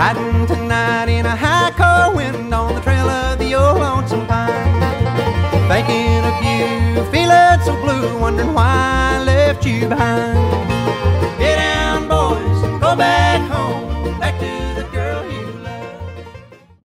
Riding tonight in a high car wind on the trail of the old lonesome pine. Thinking of you, feeling so blue, wondering why I left you behind. Get down, boys, go back.